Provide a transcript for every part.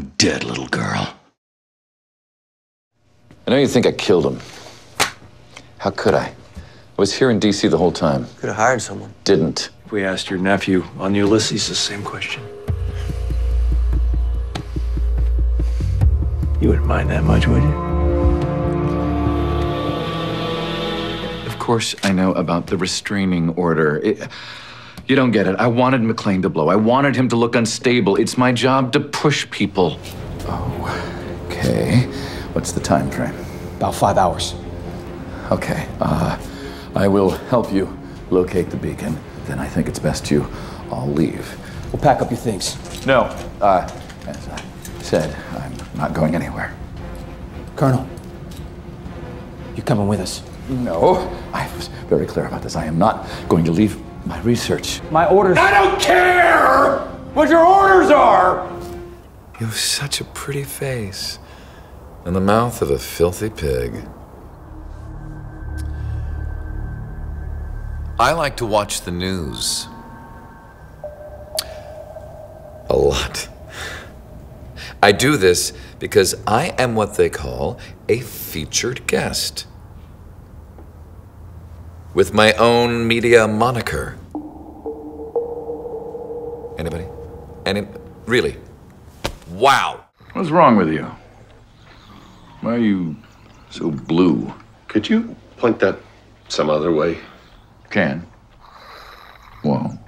dead little girl. I know you think I killed him. How could I? I was here in D.C. the whole time. Could have hired someone. Didn't. If we asked your nephew on Ulysses the same question, you wouldn't mind that much, would you? Of course, I know about the restraining order. It, you don't get it. I wanted McLean to blow. I wanted him to look unstable. It's my job to push people. Oh, okay. What's the time frame? About five hours. Okay. Uh, I will help you locate the beacon. Then I think it's best you all leave. We'll pack up your things. No. Uh, as I said, I'm not going anywhere. Colonel, you're coming with us? No. I was very clear about this. I am not going to leave my research. My orders. I don't care what your orders are! You have such a pretty face. And the mouth of a filthy pig. I like to watch the news. A lot. I do this because I am what they call a featured guest. With my own media moniker. Anybody? Any? Really? Wow. What's wrong with you? Why are you so blue? Could you point that some other way? Can. Whoa.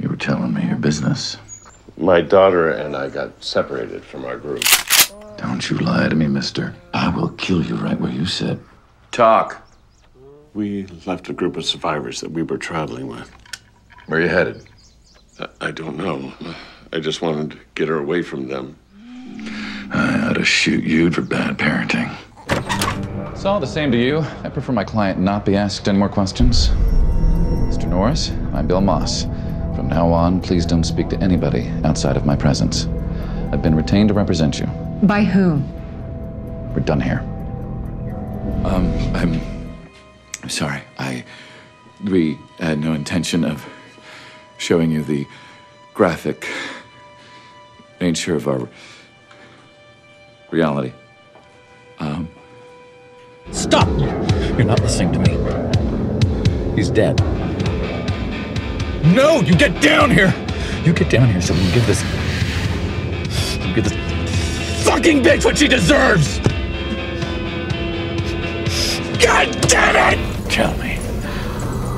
You were telling me your business. My daughter and I got separated from our group. Don't you lie to me, mister. I will kill you right where you sit. Talk. We left a group of survivors that we were traveling with. Where are you headed? I, I don't know. I just wanted to get her away from them. I ought to shoot you for bad parenting. It's all the same to you. I prefer my client not be asked any more questions. Mr. Norris, I'm Bill Moss. From now on, please don't speak to anybody outside of my presence. I've been retained to represent you. By whom? We're done here. Um, I'm. I'm sorry. I. We had no intention of showing you the graphic nature of our reality. Um. Stop! You're not listening to me. He's dead. No, you get down here! You get down here so we give this. Give this fucking bitch what she deserves! God damn it! Tell me,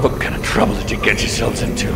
what kind of trouble did you get yourselves into?